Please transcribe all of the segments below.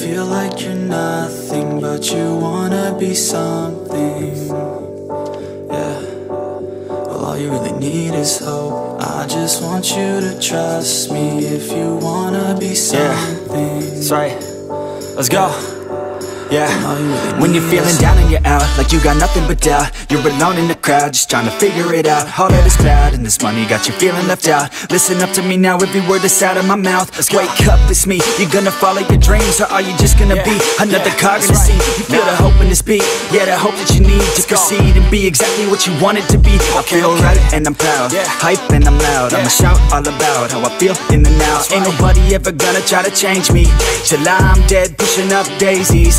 feel like you're nothing, but you wanna be something. Yeah. Well, all you really need is hope. I just want you to trust me if you wanna be something. That's right. Let's go. Yeah. All you really When you're feeling down and you're out, like you got nothing but doubt. You're alone in the crowd, just trying to figure it out. All of this cloud and this money got you feeling left out. Listen up to me now, every word that's out of my mouth. Let's Wake up, it's me. You're gonna follow your dreams, or are you just gonna be another Yeah. cog in the That's scene? You feel the hope in this beat, yeah, the hope that you need to proceed and be exactly what you want it to be. I feel okay. right and I'm proud, Yeah. hype and I'm loud. I'ma shout all about how I feel in the now. Ain't nobody ever gonna try to change me till I'm dead, pushing up daisies.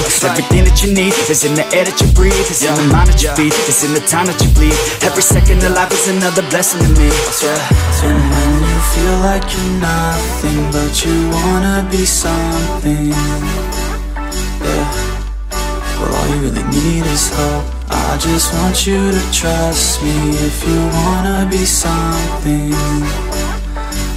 Everything that you need is in the air that you breathe It's in the mind that you feed, it's in the time that you bleed Every second of life is another blessing to me Yeah. And when you feel like you're nothing, but you wanna be something. Yeah. Well, all you really need is hope. I just want you to trust me if you wanna be something.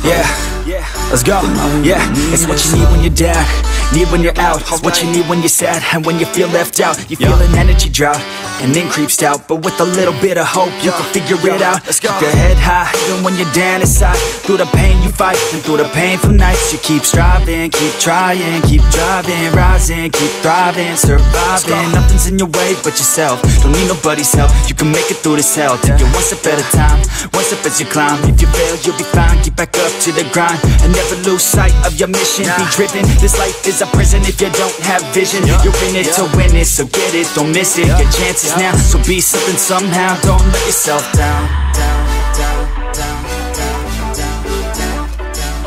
Yeah, yeah, let's go. Yeah, it's what you need when you're down, need when you're out. It's what you need when you're sad and when you feel left out. You feel an energy drought and then creeps out. But with a little bit of hope, you can figure it out. Keep your head high, even when you're down inside. Through the pain you fight, and through the painful nights, you keep striving, keep trying, keep driving, rising, keep thriving, surviving. Nothing's in your way but yourself. Don't need nobody's help. You can make it through this hell. Take it one step at a time, one step as you climb. If you fail, you'll be fine. Get back up to the grind and never lose sight of your mission. Be driven. This life is a prison if you don't have vision. You're in it to win it, so get it, don't miss it. Your chances now, so be something somehow. Don't let yourself down. down, down, down, down, down, down, down.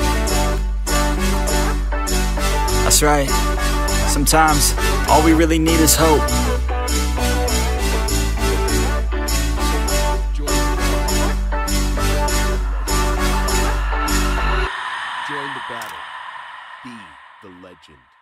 That's right. Sometimes all we really need is hope. Join the battle. Be the legend.